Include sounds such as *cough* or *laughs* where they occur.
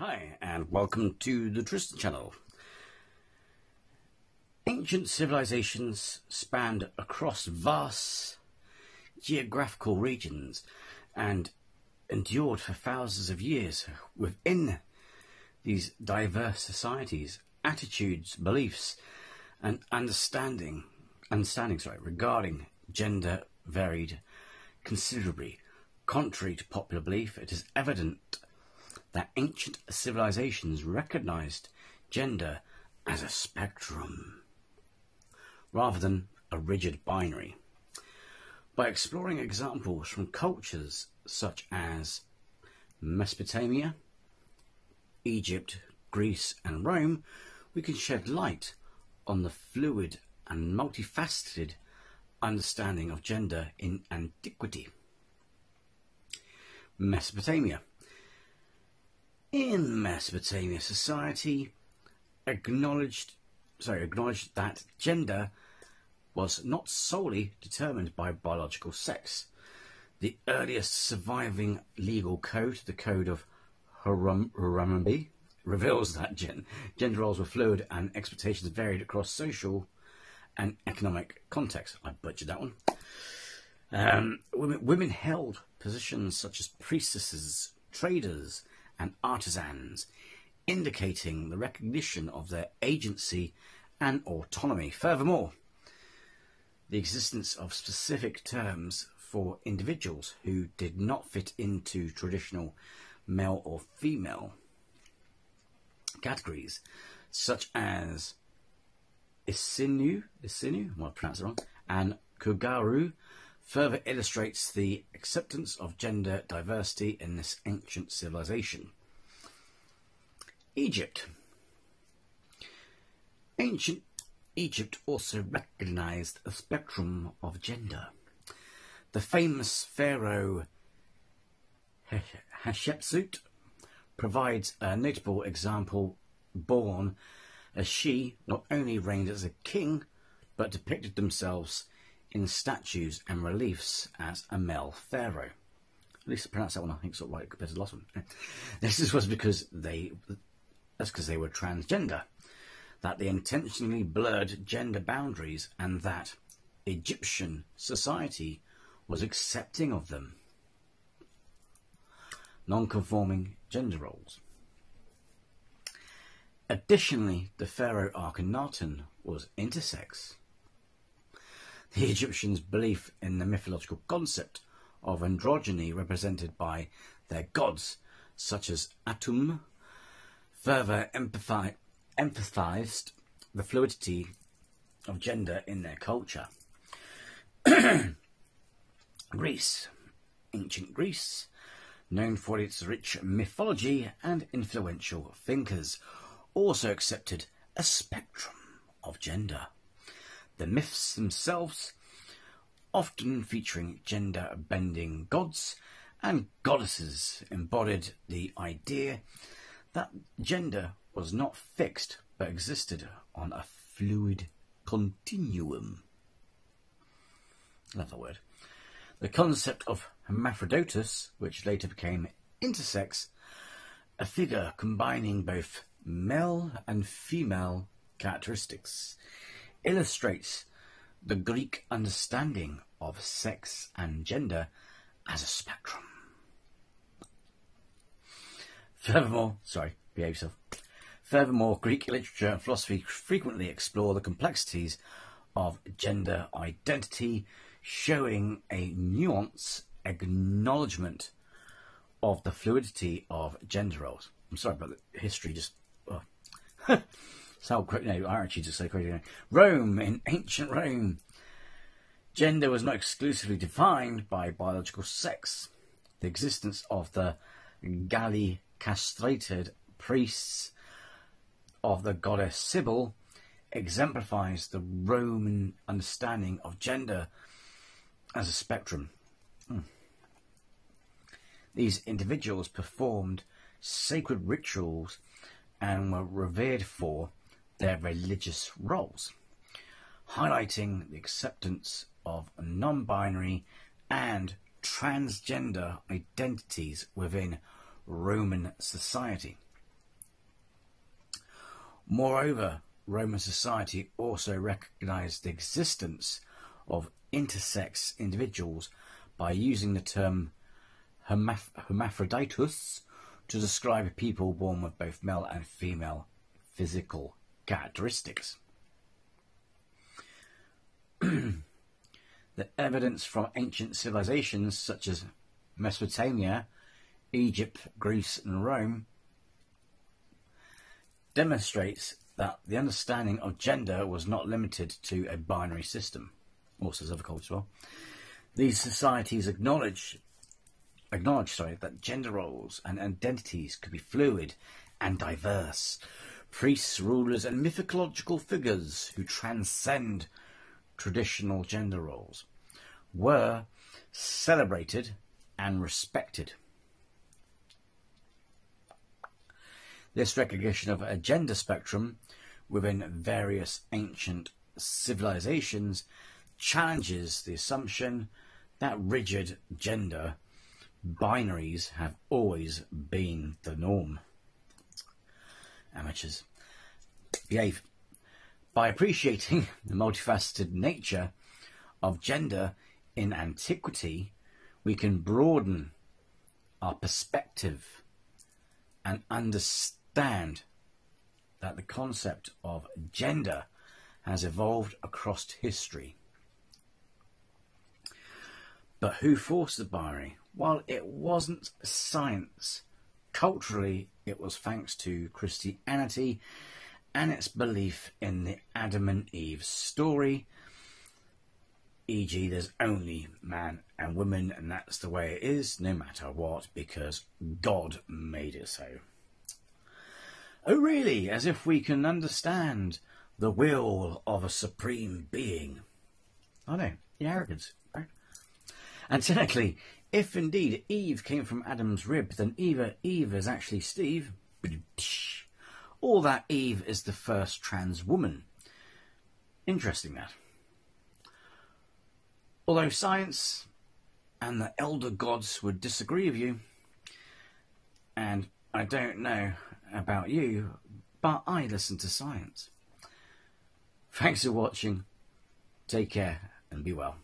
Hi, and welcome to the Tristan channel. Ancient civilizations spanned across vast geographical regions and endured for thousands of years within these diverse societies, attitudes, beliefs, and understanding, understanding sorry, regarding gender varied considerably. Contrary to popular belief, it is evident that ancient civilizations recognized gender as a spectrum rather than a rigid binary. By exploring examples from cultures such as Mesopotamia, Egypt, Greece, and Rome, we can shed light on the fluid and multifaceted understanding of gender in antiquity. Mesopotamia. In Mesopotamia, society acknowledged, sorry, acknowledged that gender was not solely determined by biological sex. The earliest surviving legal code, the Code of Hammurabi, reveals that gen- gender roles were fluid and expectations varied across social and economic contexts. I butchered that one. Um, women, women held positions such as priestesses, traders, and artisans, indicating the recognition of their agency and autonomy. Furthermore, the existence of specific terms for individuals who did not fit into traditional male or female categories, such as Isinu, Isinu, I might pronounce it wrong, and Kugaru, further illustrates the acceptance of gender diversity in this ancient civilization. Egypt. Ancient Egypt also recognized a spectrum of gender. The famous pharaoh Hatshepsut provides a notable example born as she not only reigned as a king, but depicted themselves in statues and reliefs as a male pharaoh. At least I that one, I think, sort of right compared to the last one. *laughs* This was because they, that's because they were transgender, that they intentionally blurred gender boundaries, and that Egyptian society was accepting of them. Non-conforming gender roles. Additionally, the pharaoh Akhenaten was intersex. The Egyptians' belief in the mythological concept of androgyny represented by their gods, such as Atum, further emphasized the fluidity of gender in their culture. *clears throat* Greece, ancient Greece, known for its rich mythology and influential thinkers, also accepted a spectrum of gender. The myths themselves, often featuring gender bending gods and goddesses, embodied the idea that gender was not fixed but existed on a fluid continuum. That word. The concept of hermaphroditus, which later became intersex, a figure combining both male and female characteristics, illustrates the Greek understanding of sex and gender as a spectrum. Furthermore, sorry, behave yourself. Furthermore, Greek literature and philosophy frequently explore the complexities of gender identity, showing a nuance acknowledgement of the fluidity of gender roles. I'm sorry, but the history just oh. so *laughs* crazy. No, attitudes are so crazy. Rome, in ancient Rome, gender was not exclusively defined by biological sex. The existence of the Galli castrated priests of the goddess Cybele exemplifies the Roman understanding of gender as a spectrum. Hmm. These individuals performed sacred rituals and were revered for their religious roles, highlighting the acceptance of non binary and transgender identities within Roman society. Moreover, Roman society also recognized the existence of intersex individuals by using the term hermaph- hermaphroditus to describe people born with both male and female physical characteristics. *clears throat* the evidence from ancient civilizations such as Mesopotamia, Egypt, Greece, and Rome demonstrates that the understanding of gender was not limited to a binary system, also other cultures well. These societies acknowledge acknowledge sorry, that gender roles and identities could be fluid and diverse. Priests, rulers, and mythological figures who transcend traditional gender roles were celebrated and respected. This recognition of a gender spectrum within various ancient civilizations challenges the assumption that rigid gender binaries have always been the norm. Amateurs behave. By appreciating *laughs* the multifaceted nature of gender in antiquity, we can broaden our perspective and understand that the concept of gender has evolved across history. But who forced the binary? While it wasn't science, culturally it was thanks to Christianity and its belief in the Adam and Eve story. E.g., there's only man and woman, and that's the way it is, no matter what, because God made it so. Oh, really? As if we can understand the will of a supreme being. I know, the arrogance, right? And technically, if indeed Eve came from Adam's rib, then either Eve is actually Steve, *sniffs* or that Eve is the first trans woman. Interesting that. Although science and the elder gods would disagree with you, and I don't know about you, but I listen to science. Thanks for watching. Take care and be well.